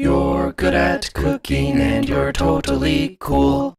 You're good at cooking and you're totally cool.